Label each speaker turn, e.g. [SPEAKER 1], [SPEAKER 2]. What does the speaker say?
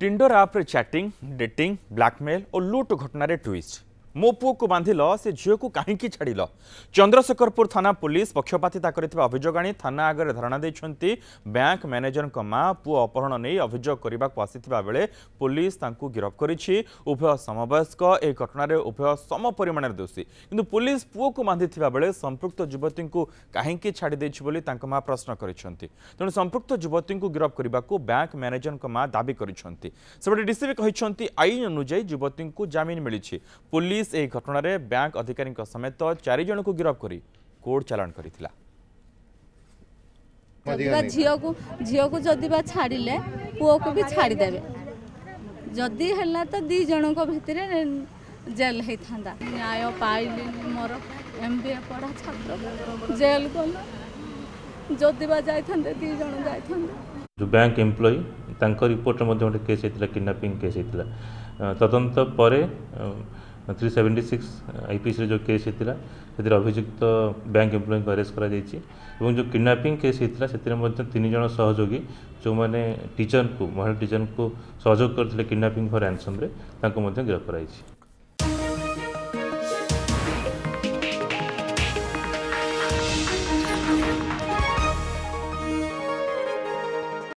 [SPEAKER 1] Tinder आप्रे chatting dating blackmail और लुट घटन ट्विस्ट ମୋ ପୁଅକୁ ବାନ୍ଧିଲ ସେ ଝିଅକୁ କାହିଁକି ଛାଡ଼ିଲ ଚନ୍ଦ୍ରଶେଖରପୁର ଥାନା ପୁଲିସ୍ ପକ୍ଷପାତିତା କରିଥିବା ଅଭିଯୋଗ ଆଣି ଥାନା ଆଗରେ ଧାରଣା ଦେଇଛନ୍ତି ବ୍ୟାଙ୍କ ମ୍ୟାନେଜରଙ୍କ ମା ପୁଅ ଅପହରଣ ନେଇ ଅଭିଯୋଗ କରିବାକୁ ଆସିଥିବା ବେଳେ ପୁଲିସ୍ ତାଙ୍କୁ ଗିରଫ କରିଛି ଉଭୟ ସମବୟସ୍କ ଏହି ଘଟଣାରେ ଉଭୟ ସମ ପରିମାଣରେ ଦୋଷୀ କିନ୍ତୁ ପୁଲିସ୍ ପୁଅକୁ ବାନ୍ଧିଥିବା ବେଳେ ସମ୍ପୃକ୍ତ ଯୁବତୀଙ୍କୁ କାହିଁକି ଛାଡ଼ି ଦେଇଛି ବୋଲି ତାଙ୍କ ମା ପ୍ରଶ୍ନ କରିଛନ୍ତି ତେଣୁ ସମ୍ପୃକ୍ତ ଯୁବତୀଙ୍କୁ ଗିରଫ କରିବାକୁ ବ୍ୟାଙ୍କ ମ୍ୟାନେଜରଙ୍କ ମା ଦାବି କରିଛନ୍ତି ସେପଟେ ଡିସିପି କହିଛନ୍ତି ଆଇନ ଅନୁଯାୟୀ ଯୁବତୀଙ୍କୁ ଜାମିନ ମିଳିଛି ପୁଲିସ୍ পুলিশ এই ঘটনার ব্যাঙ্ক অধিকারী সমেত চারিজণ গিরফ করে কোর্ট চালাণ করে
[SPEAKER 2] ঝিউকু ঝিউকু যদি বা ছাড়লে পুয়াকু বি ছাড়িদেবে যদি হল তো দুই জনক ভিতরে জেল হয়ে থাকে ন্যায় পাইলি মোর এম বি এ পড়া ছাত্র জেল গল যদি বা যাই দুই জন যাই
[SPEAKER 3] ଯେଉଁ ବ୍ୟାଙ୍କ ଏମ୍ପ୍ଲୟି ତାଙ୍କ ରିପୋର୍ଟରେ ମଧ୍ୟ ଗୋଟେ କେସ୍ ହେଇଥିଲା କିଡ଼ନାପିଂ କେସ୍ ହେଇଥିଲା ତଦନ୍ତ ପରେ थ्री सेवेन्टी सिक्स आईपीसी जो केस होता से अभुक्त बैंक एम्प्लयी को अरेस्ट कराई जो किडनापिंग केस होता से सहयोगी जो मैंने टीचर को महिला टीचर को सहयोग करते किडनापिंग फॉर आनसम गिरफ्त कराई